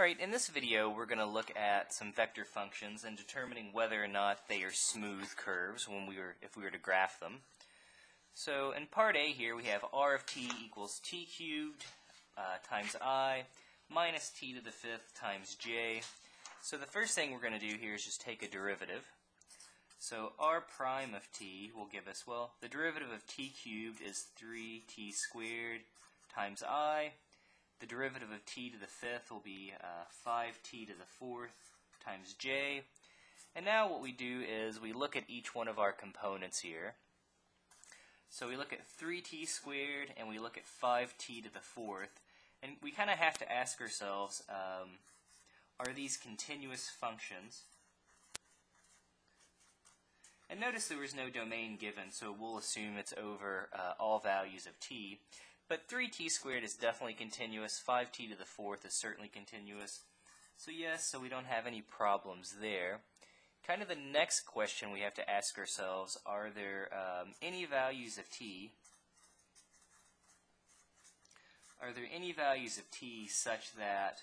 Alright, in this video we're going to look at some vector functions and determining whether or not they are smooth curves when we were, if we were to graph them. So in part A here we have r of t equals t cubed uh, times i minus t to the fifth times j. So the first thing we're going to do here is just take a derivative. So r prime of t will give us, well, the derivative of t cubed is 3t squared times i the derivative of t to the fifth will be uh, 5t to the fourth times j. And now what we do is we look at each one of our components here. So we look at 3t squared and we look at 5t to the fourth. And we kind of have to ask ourselves, um, are these continuous functions? And notice there was no domain given, so we'll assume it's over uh, all values of t. But 3t squared is definitely continuous. 5t to the fourth is certainly continuous. So yes, so we don't have any problems there. Kind of the next question we have to ask ourselves, are there um, any values of t are there any values of t such that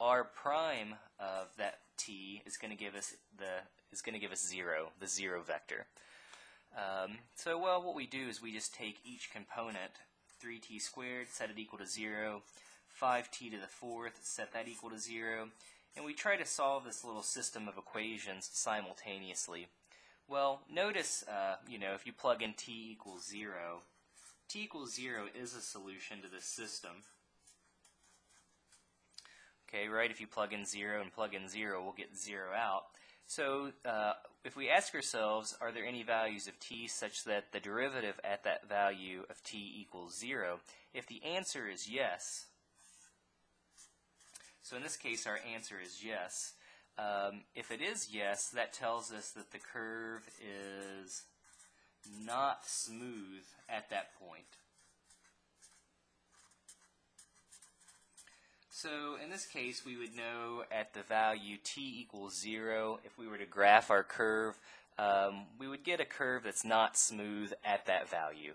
r prime of that t is going to give us the is going to give us zero, the zero vector. Um, so well, what we do is we just take each component 3t squared, set it equal to 0, 5t to the fourth, set that equal to 0, and we try to solve this little system of equations simultaneously. Well, notice, uh, you know, if you plug in t equals 0, t equals 0 is a solution to this system. Okay, right, if you plug in 0 and plug in 0, we'll get 0 out. So uh, if we ask ourselves, are there any values of t such that the derivative at that value of t equals 0? If the answer is yes, so in this case our answer is yes. Um, if it is yes, that tells us that the curve is not smooth at that point. So in this case, we would know at the value t equals 0, if we were to graph our curve, um, we would get a curve that's not smooth at that value.